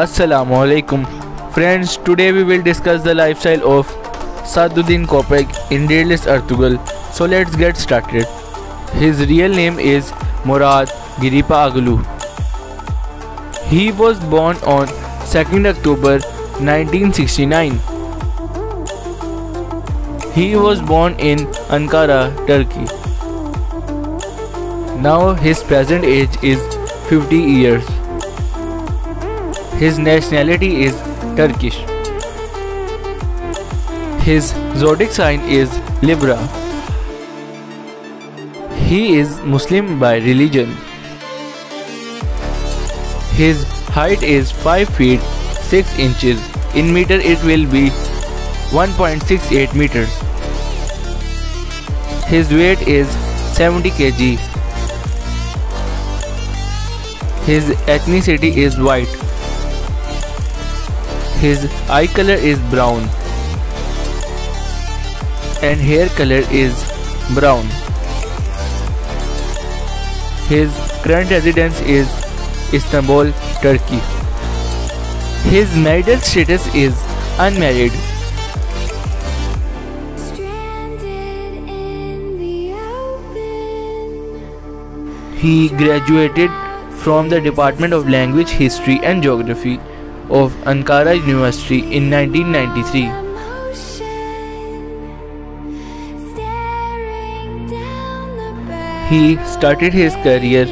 Assalamu alaikum. Friends, today we will discuss the lifestyle of Saduddin Kopek in Dirilis Ertugrul. So let's get started. His real name is Murad Giripa Aglu. He was born on 2nd October 1969. He was born in Ankara, Turkey. Now his present age is 50 years. His nationality is Turkish. His zodiac sign is Libra. He is Muslim by religion. His height is 5 feet 6 inches. In meter it will be 1.68 meters. His weight is 70 kg. His ethnicity is white. His eye color is brown and hair color is brown. His current residence is Istanbul, Turkey. His marital status is unmarried. He graduated from the Department of Language, History and Geography of Ankara University in 1993. He started his career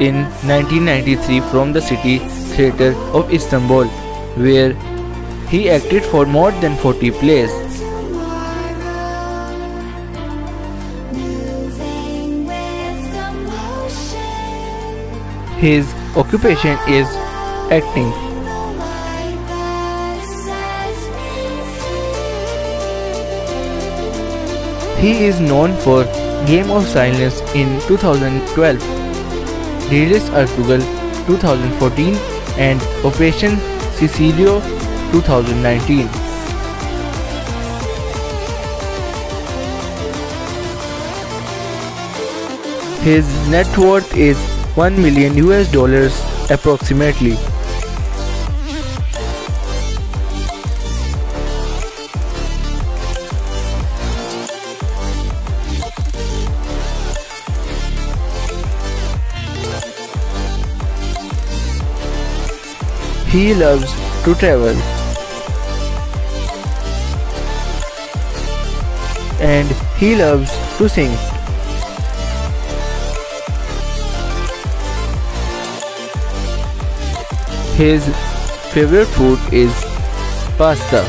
in 1993 from the City Theatre of Istanbul, where he acted for more than 40 plays. His occupation is acting. He is known for Game of Silence in 2012, Dirilis Ertugrul 2014 and Operation Cecilio 2019. His net worth is 1 million US dollars approximately. He loves to travel. And he loves to sing. His favorite food is pasta.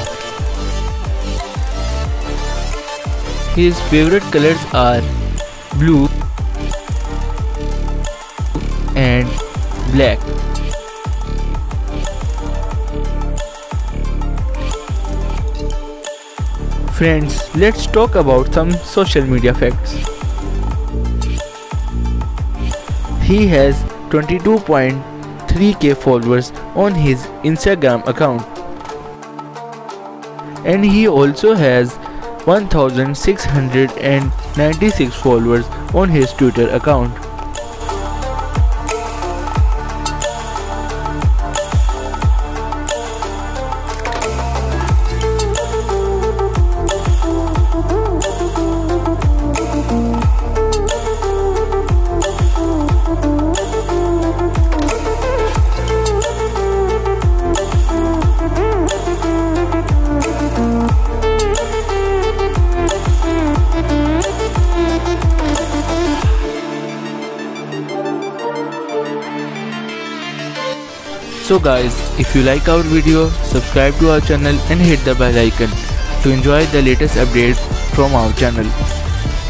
His favorite colors are blue and black. Friends, let's talk about some social media facts. He has 22.3k followers on his Instagram account. And he also has 1696 followers on his Twitter account. So guys, if you like our video, subscribe to our channel and hit the bell icon to enjoy the latest updates from our channel.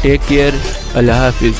Take care. Allah Hafiz.